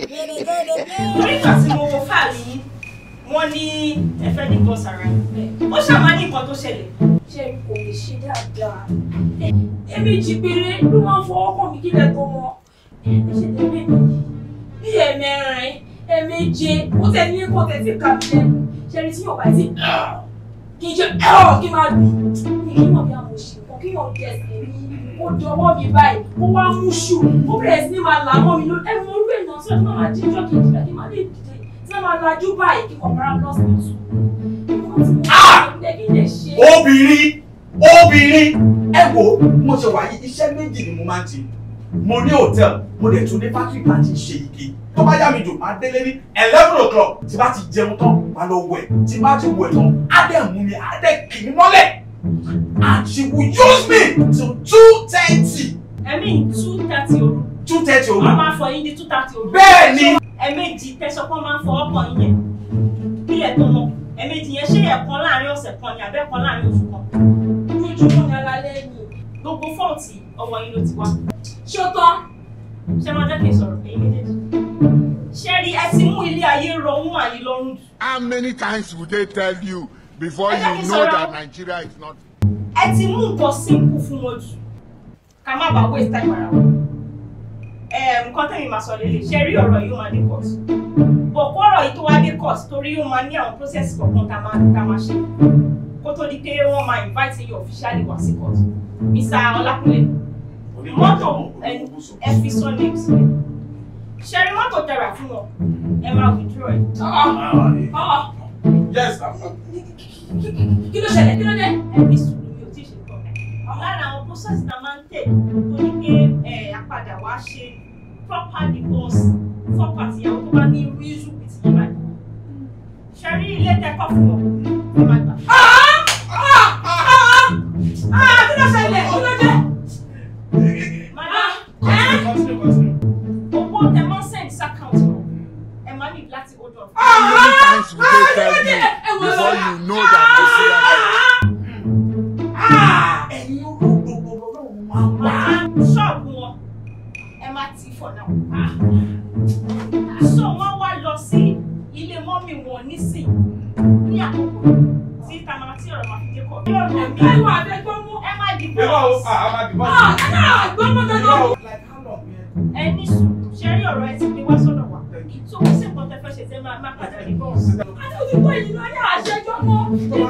nígbà tí mo wo fáàlì yìí wọ́n ní ẹ fẹ́ ní bọ́ọ̀sì ara ó ṣàmá ní nǹkan tó ṣẹlẹ̀. ṣé kò lè ṣe dáadáa. èmi jí péré ló máa ń fọwọ́ kàn mí kílẹ̀ tó mọ́ ṣe tẹ́lẹ̀ bí ẹ̀mẹrin ẹ̀mẹje ó tẹ̀ ní kó tẹ̀ sí kàmílẹ̀ ṣẹ́ni tí yóò bá ti kí n ṣe kí n máa dùn kí n mọ̀ bí a mọ̀ ṣe kéèyàn bí ẹsẹ̀ mi ó dọwọ́ mi báyìí ó wá mú ṣù ó bẹ̀rẹ̀ sí ní máa là mọ́ mi lórí ẹ̀mú orí èèyàn sọ̀rọ̀ tí wọ́n máa jíjọ́ kejì láti máa lè dìde tí wọ́n máa lajú báyìí kí kọ̀ọ̀kan rán lọ́sibítù. Ah! obìnrin obìnrin ẹ wo mo ṣe wàyí iṣẹ́ méjì ni mo máa ti mo ní hòtẹ́ẹ̀lì mo dẹ̀ tún ní fákì láti ṣe igi tó bá yá mi jù máa délé ní eleven o'clock tí bá ti jẹun tán máa lọ wẹ̀ tí bá ti wẹ̀ tán á dẹ̀ mú mi á dẹ̀ kì í mọ́lẹ̀ and she will use me till two thirty. I mean two thirty o. two thirty o. wọ́n máa fọ yín di two thirty o. bẹ́ẹ̀ ni. ẹ̀ẹ̀mejì tẹ̀sọ́kọ́ máa ń fọ ọkọ̀ yín yẹn bí ẹ̀ tó mọ ẹ̀ẹ̀mejì yẹn ṣé ẹ̀ẹ̀kan láàrin ọ̀sẹ̀ kan ni àbẹ́ẹ̀kan láàrin oṣù kan. ojoojúmọ́ ni alálẹ́ ni gbogbo fọ́ọ̀tì ọwọ́ yín ló ti wá. ṣé o tán ṣé máa jẹ́ kí n sọ̀rọ̀ ẹ̀yin méjèèjì. ṣé rí ẹ ti mú ilé ayé rọ ohun àyè lọ́rùn. How many times would they tell you before you know that Nigeria is not ẹ ti mú nǹkan simple fún wọn jù ká má bàa waste time ara wọn nǹkan tẹ̀yìn máa sọ lélẹ̀ ṣe rí ọ̀rọ̀ yìí ó máa dé court bọ̀kọ́ ọ̀rọ̀ yìí tó wá dé court torí ó máa ní àwọn process kọ̀ọ̀kan tá a máa ṣe kó tó di pé wọ́n máa invite you officially wá sí court Mr. Ọlákúnlé mọ́tò ẹ fi sọ name sílẹ̀ ṣe rí mọ́tò tẹ̀rà fún wọn ẹ máa withdraw ẹ̀. Ah, ah, ah, kí ló ṣẹlẹ̀ kí ló dé ẹ ní sùn tó ní àpadà wá ṣe proper divorce fọ́pọ̀ àtìyàwó tó bá ní irú ìṣù pìtì yìí báyìí ṣe rí ilé tẹ́kọ̀ fún ọ ló máa gbà. kí ló ṣẹlẹ̀ kí ló dé. màmá owó tẹ mọ́ send account ẹ̀ máa ní láti hold on. ẹ wọ́n lọ́wọ́. má tì í for now. so wọ́n wá lọ sí ilé mọ́mì wọn nísìn ní àkókò tí tamama tí ọ̀rọ̀ máa fi dé kọ́. yóò rẹ̀ mí. ẹ wà á fẹ́ gbọ́mú. ẹ má di ah, ẹ má o dandan. ẹ ní sùn ṣe rí ọ̀rọ̀ ẹ ti gbé wá sọ́dọ̀ wa. so wọ́n sì pọ̀ tẹ́fẹ́ ṣe tẹ́ máa má padà ní bọ́ọ̀sì. adé òdìbò ìlú ayé àṣẹjọ́ mọ́.